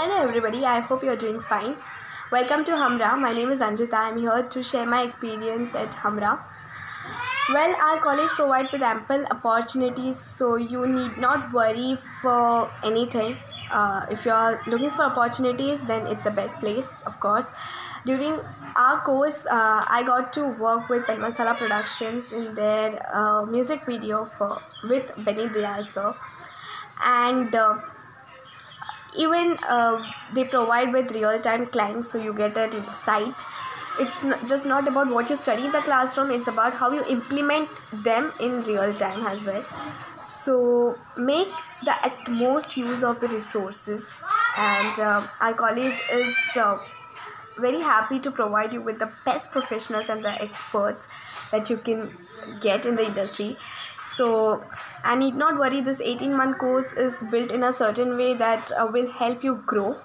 Hello everybody, I hope you're doing fine. Welcome to Hamra. My name is Anjitha. I'm here to share my experience at Hamra. Well, our college provides with ample opportunities, so you need not worry for anything. Uh, if you're looking for opportunities, then it's the best place, of course. During our course, uh, I got to work with Pen Masala Productions in their uh, music video for with Benny Dayal sir, and uh, even uh, they provide with real-time clients, so you get an insight. It's just not about what you study in the classroom it's about how you implement them in real time as well. So make the utmost use of the resources. And uh, our college is uh, very happy to provide you with the best professionals and the experts that you can get in the industry. So i need not worry this 18 month course is built in a certain way that uh, will help you grow.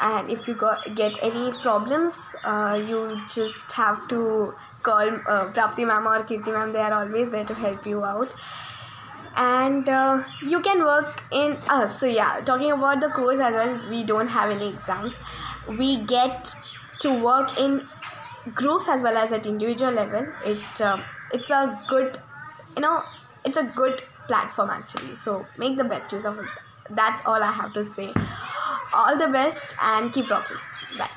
And if you got, get any problems uh, you just have to call uh, Prapti ma'am or Kirti ma'am they are always there to help you out and uh, you can work in uh, so yeah talking about the course as well we don't have any exams. We get to work in groups as well as at individual level. It uh, it's a good you know it's a good platform actually. So make the best use of it. That's all i have to say. All the best and keep rocking. Bye